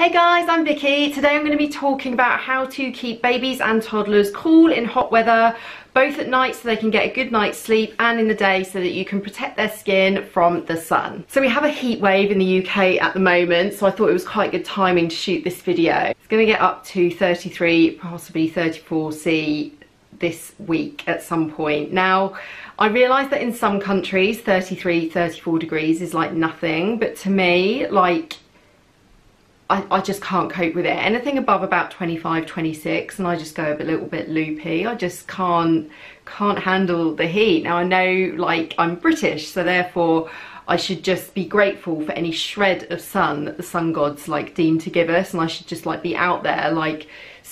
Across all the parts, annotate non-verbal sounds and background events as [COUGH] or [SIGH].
Hey guys, I'm Vicky. Today I'm going to be talking about how to keep babies and toddlers cool in hot weather, both at night so they can get a good night's sleep and in the day so that you can protect their skin from the sun. So we have a heat wave in the UK at the moment, so I thought it was quite good timing to shoot this video. It's going to get up to 33, possibly 34 C this week at some point. Now, I realise that in some countries 33, 34 degrees is like nothing, but to me, like I, I, just can't cope with it. Anything above about 25, 26 and I just go a little bit loopy. I just can't, can't handle the heat. Now I know like I'm British so therefore I should just be grateful for any shred of sun that the sun gods like deem to give us and I should just like be out there like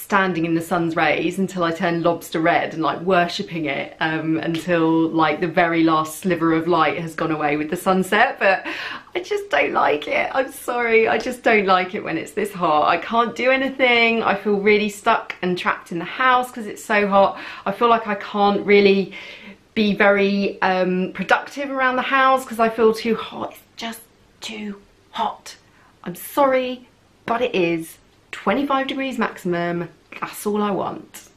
standing in the sun's rays until I turn lobster red and like worshipping it um, until like the very last sliver of light has gone away with the sunset. But I just don't like it. I'm sorry. I just don't like it when it's this hot. I can't do anything. I feel really stuck and trapped in the house because it's so hot. I feel like I can't really be very um, productive around the house because I feel too hot. It's just too hot. I'm sorry but it is 25 degrees maximum, that's all I want.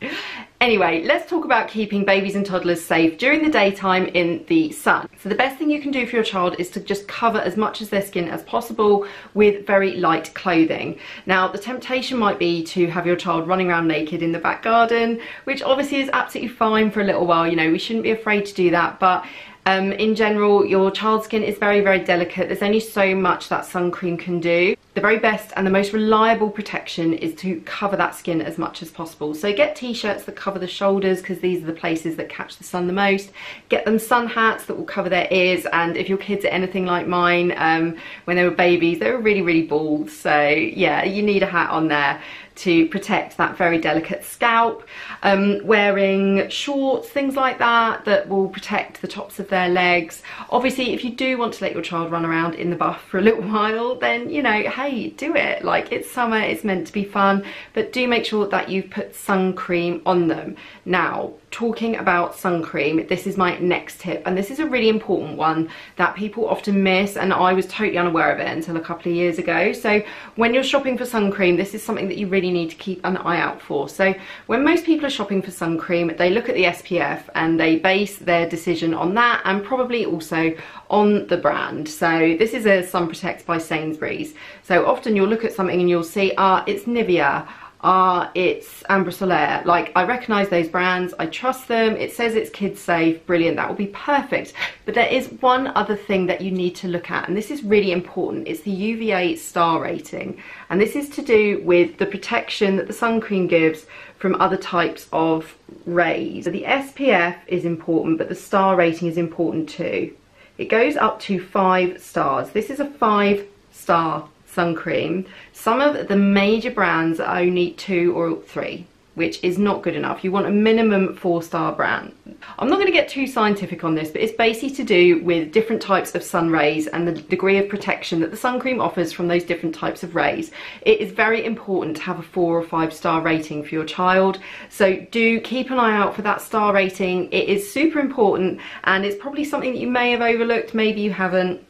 [LAUGHS] anyway, let's talk about keeping babies and toddlers safe during the daytime in the sun. So the best thing you can do for your child is to just cover as much of their skin as possible with very light clothing. Now, the temptation might be to have your child running around naked in the back garden, which obviously is absolutely fine for a little while, you know, we shouldn't be afraid to do that, but um, in general, your child's skin is very, very delicate. There's only so much that sun cream can do. The very best and the most reliable protection is to cover that skin as much as possible. So get t-shirts that cover the shoulders because these are the places that catch the sun the most. Get them sun hats that will cover their ears and if your kids are anything like mine, um, when they were babies, they were really, really bald. So yeah, you need a hat on there to protect that very delicate scalp. Um, wearing shorts, things like that, that will protect the tops of their legs. Obviously, if you do want to let your child run around in the buff for a little [LAUGHS] while, then, you know, do it. Like, it's summer, it's meant to be fun, but do make sure that you put sun cream on them. Now, talking about sun cream, this is my next tip, and this is a really important one that people often miss, and I was totally unaware of it until a couple of years ago. So when you're shopping for sun cream, this is something that you really need to keep an eye out for. So when most people are shopping for sun cream, they look at the SPF and they base their decision on that, and probably also on the brand. So this is a Sun Protect by Sainsbury's. So often you'll look at something and you'll see, ah, it's Nivea, uh, it's Ambre Solaire. Like, I recognise those brands, I trust them, it says it's kids safe, brilliant, that will be perfect. But there is one other thing that you need to look at, and this is really important, it's the UVA star rating. And this is to do with the protection that the sun cream gives from other types of rays. So the SPF is important, but the star rating is important too. It goes up to five stars. This is a five star sun cream. Some of the major brands are only two or three which is not good enough. You want a minimum four star brand. I'm not going to get too scientific on this, but it's basically to do with different types of sun rays and the degree of protection that the sun cream offers from those different types of rays. It is very important to have a four or five star rating for your child. So do keep an eye out for that star rating. It is super important and it's probably something that you may have overlooked, maybe you haven't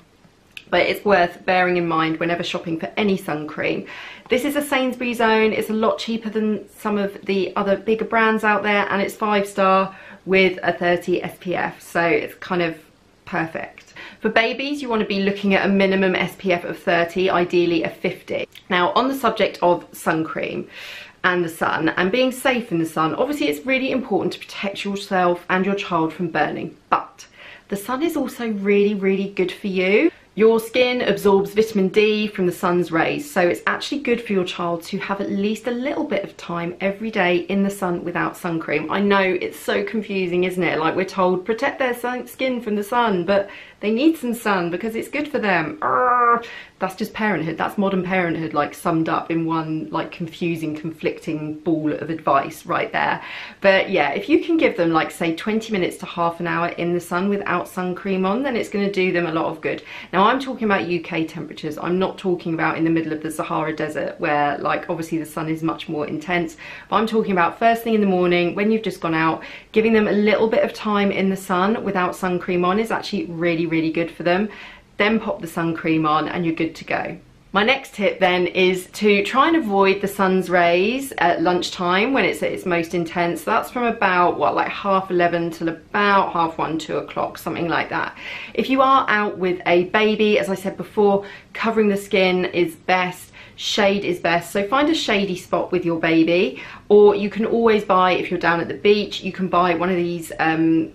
but it's worth bearing in mind whenever shopping for any sun cream. This is a Sainsbury's own, it's a lot cheaper than some of the other bigger brands out there and it's five star with a 30 SPF, so it's kind of perfect. For babies, you want to be looking at a minimum SPF of 30, ideally a 50. Now, on the subject of sun cream, and the sun and being safe in the sun obviously it's really important to protect yourself and your child from burning but the sun is also really really good for you your skin absorbs vitamin D from the sun's rays, so it's actually good for your child to have at least a little bit of time every day in the sun without sun cream. I know it's so confusing, isn't it? Like we're told, protect their skin from the sun, but they need some sun because it's good for them. That's just parenthood. That's modern parenthood like summed up in one like confusing conflicting ball of advice right there. But yeah if you can give them like say 20 minutes to half an hour in the sun without sun cream on then it's going to do them a lot of good. Now i'm talking about uk temperatures. I'm not talking about in the middle of the sahara desert where like obviously the sun is much more intense. But i'm talking about first thing in the morning when you've just gone out giving them a little bit of time in the sun without sun cream on is actually really really good for them then pop the sun cream on and you're good to go. My next tip then is to try and avoid the sun's rays at lunchtime when it's at its most intense. That's from about, what, like half 11 till about half 1, 2 o'clock, something like that. If you are out with a baby, as I said before, covering the skin is best shade is best so find a shady spot with your baby or you can always buy if you're down at the beach you can buy one of these um,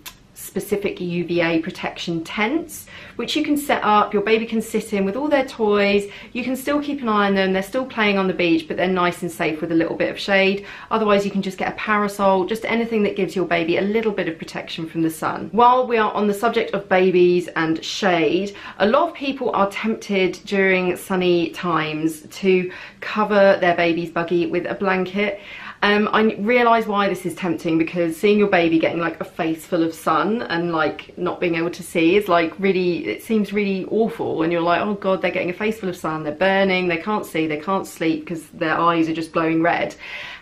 specific UVA protection tents, which you can set up, your baby can sit in with all their toys, you can still keep an eye on them, they're still playing on the beach, but they're nice and safe with a little bit of shade. Otherwise, you can just get a parasol, just anything that gives your baby a little bit of protection from the sun. While we are on the subject of babies and shade, a lot of people are tempted during sunny times to cover their baby's buggy with a blanket. Um, I realise why this is tempting because seeing your baby getting like a face full of sun and like not being able to see is like really, it seems really awful and you're like, oh God, they're getting a face full of sun, they're burning, they can't see, they can't sleep because their eyes are just glowing red.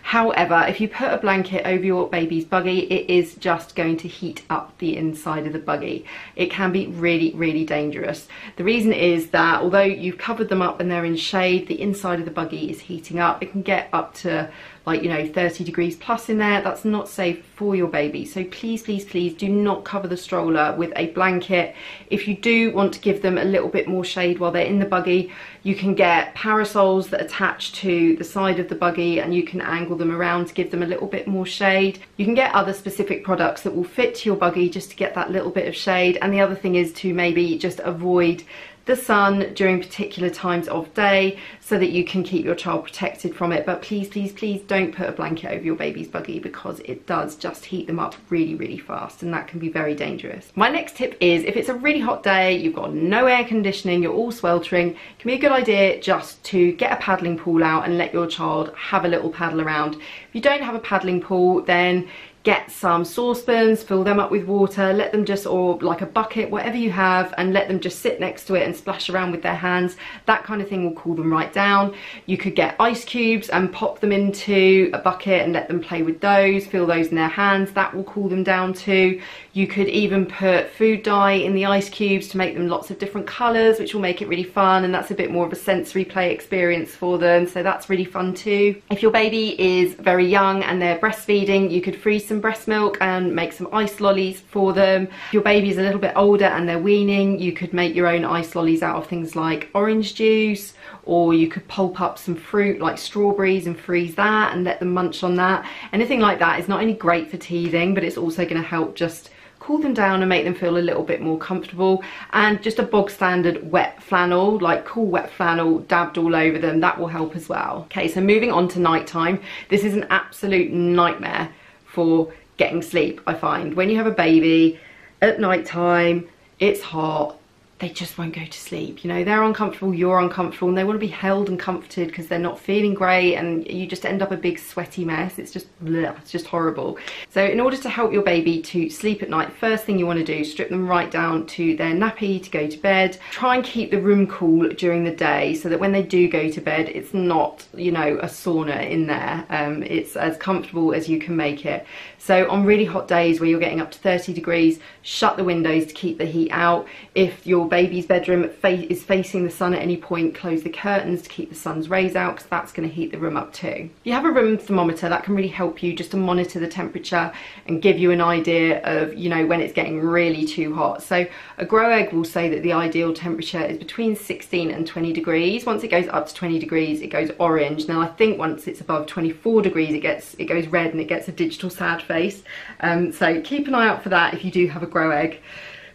However, if you put a blanket over your baby's buggy, it is just going to heat up the inside of the buggy. It can be really, really dangerous. The reason is that although you've covered them up and they're in shade, the inside of the buggy is heating up. It can get up to like, you know, 30 degrees plus in there. That's not safe for your baby. So please, please, please do not cover the stroller with a blanket. If you do want to give them a little bit more shade while they're in the buggy, you can get parasols that attach to the side of the buggy and you can angle them around to give them a little bit more shade. You can get other specific products that will fit to your buggy just to get that little bit of shade. And the other thing is to maybe just avoid the sun during particular times of day so that you can keep your child protected from it. But please, please, please don't put a blanket over your baby's buggy because it does just heat them up really, really fast and that can be very dangerous. My next tip is if it's a really hot day, you've got no air conditioning, you're all sweltering, it can be a good idea just to get a paddling pool out and let your child have a little paddle around. If you don't have a paddling pool, then get some saucepans, fill them up with water, let them just, or like a bucket, whatever you have, and let them just sit next to it and splash around with their hands. That kind of thing will cool them right down. You could get ice cubes and pop them into a bucket and let them play with those, feel those in their hands. That will cool them down too. You could even put food dye in the ice cubes to make them lots of different colours, which will make it really fun, and that's a bit more of a sensory play experience for them, so that's really fun too. If your baby is very young and they're breastfeeding, you could freeze some some breast milk and make some ice lollies for them. If your baby's a little bit older and they're weaning, you could make your own ice lollies out of things like orange juice, or you could pulp up some fruit like strawberries and freeze that and let them munch on that. Anything like that is not only great for teething, but it's also gonna help just cool them down and make them feel a little bit more comfortable and just a bog standard wet flannel like cool wet flannel dabbed all over them that will help as well okay so moving on to nighttime this is an absolute nightmare for getting sleep, I find. When you have a baby at night time, it's hot, they just won't go to sleep. You know, they're uncomfortable, you're uncomfortable, and they want to be held and comforted because they're not feeling great, and you just end up a big sweaty mess. It's just, bleh, it's just horrible. So, in order to help your baby to sleep at night, first thing you want to do, strip them right down to their nappy to go to bed. Try and keep the room cool during the day so that when they do go to bed, it's not, you know, a sauna in there. Um, it's as comfortable as you can make it. So, on really hot days where you're getting up to 30 degrees, shut the windows to keep the heat out. If you're baby's bedroom is facing the sun at any point, close the curtains to keep the sun's rays out because that's going to heat the room up too. If you have a room thermometer, that can really help you just to monitor the temperature and give you an idea of, you know, when it's getting really too hot. So a Gro Egg will say that the ideal temperature is between 16 and 20 degrees. Once it goes up to 20 degrees, it goes orange. Now I think once it's above 24 degrees, it gets it goes red and it gets a digital sad face. Um, so keep an eye out for that if you do have a Gro Egg.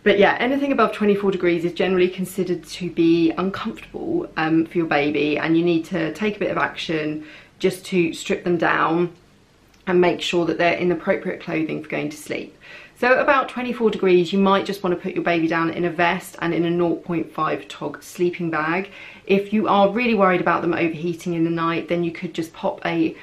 But yeah, anything above 24 degrees is generally considered to be uncomfortable um, for your baby and you need to take a bit of action just to strip them down and make sure that they're in appropriate clothing for going to sleep. So about 24 degrees, you might just want to put your baby down in a vest and in a 0.5 TOG sleeping bag. If you are really worried about them overheating in the night, then you could just pop a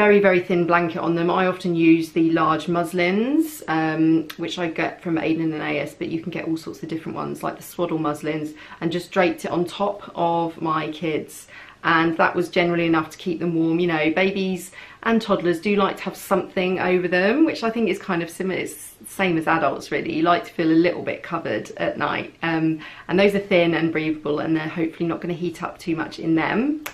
very, very thin blanket on them. I often use the large muslins, um, which I get from Aden and Anais, but you can get all sorts of different ones, like the swaddle muslins, and just draped it on top of my kids. And that was generally enough to keep them warm. You know, babies and toddlers do like to have something over them, which I think is kind of similar. It's same as adults really. You like to feel a little bit covered at night. Um, and those are thin and breathable and they're hopefully not going to heat up too much in them.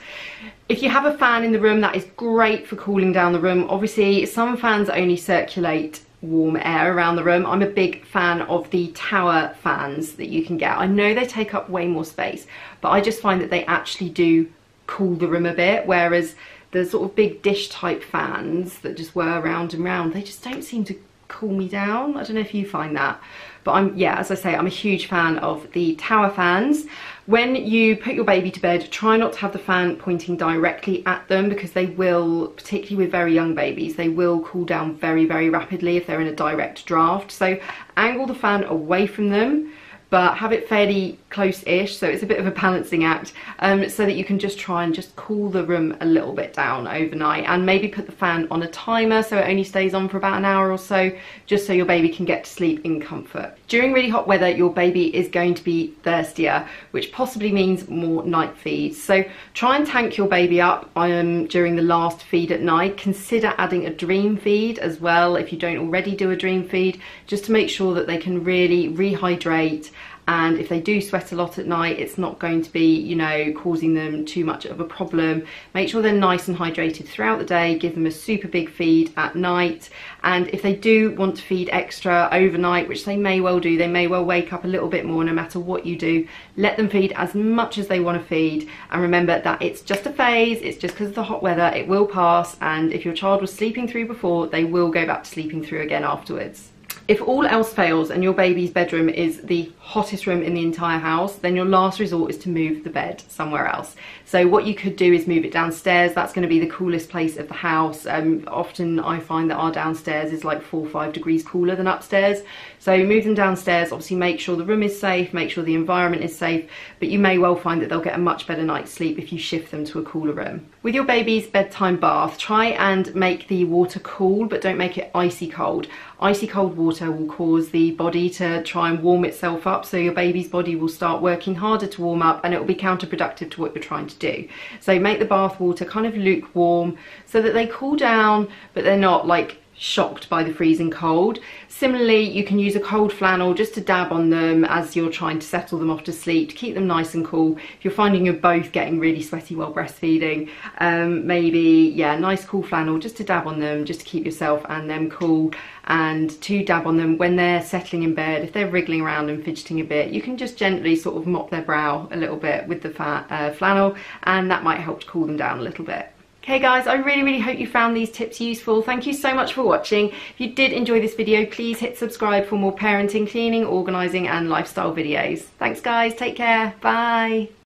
If you have a fan in the room, that is great for cooling down the room. Obviously, some fans only circulate warm air around the room. I'm a big fan of the tower fans that you can get. I know they take up way more space, but I just find that they actually do cool the room a bit, whereas the sort of big dish type fans that just whir round and round, they just don't seem to cool me down. I don't know if you find that. But I'm, yeah, as I say, I'm a huge fan of the tower fans. When you put your baby to bed, try not to have the fan pointing directly at them because they will, particularly with very young babies, they will cool down very, very rapidly if they're in a direct draft. So angle the fan away from them but have it fairly close-ish so it's a bit of a balancing act um, so that you can just try and just cool the room a little bit down overnight and maybe put the fan on a timer so it only stays on for about an hour or so just so your baby can get to sleep in comfort. During really hot weather your baby is going to be thirstier which possibly means more night feeds so try and tank your baby up um, during the last feed at night. Consider adding a dream feed as well if you don't already do a dream feed just to make sure that they can really rehydrate and if they do sweat a lot at night it's not going to be you know causing them too much of a problem. Make sure they're nice and hydrated throughout the day give them a super big feed at night. And if they do want to feed extra overnight which they may well do they may well wake up a little bit more no matter what you do let them feed as much as they want to feed. And remember that it's just a phase it's just because of the hot weather it will pass. And if your child was sleeping through before they will go back to sleeping through again afterwards if all else fails and your baby's bedroom is the hottest room in the entire house, then your last resort is to move the bed somewhere else. So what you could do is move it downstairs. That's going to be the coolest place of the house. Um, often I find that our downstairs is like four or five degrees cooler than upstairs. So move them downstairs, obviously make sure the room is safe, make sure the environment is safe, but you may well find that they'll get a much better night's sleep if you shift them to a cooler room. With your baby's bedtime bath, try and make the water cool, but don't make it icy cold. Icy cold water will cause the body to try and warm itself up, so your baby's body will start working harder to warm up and it will be counterproductive to what you're trying to do. So make the bath water kind of lukewarm so that they cool down, but they're not like shocked by the freezing cold. Similarly, you can use a cold flannel just to dab on them as you're trying to settle them off to sleep to keep them nice and cool. If you're finding you're both getting really sweaty while breastfeeding, um, maybe, yeah, nice cool flannel just to dab on them, just to keep yourself and them cool and to dab on them when they're settling in bed. If they're wriggling around and fidgeting a bit, you can just gently sort of mop their brow a little bit with the fat, uh, flannel and that might help to cool them down a little bit. Okay guys, I really, really hope you found these tips useful. Thank you so much for watching. If you did enjoy this video, please hit subscribe for more parenting, cleaning, organising and lifestyle videos. Thanks guys, take care, bye.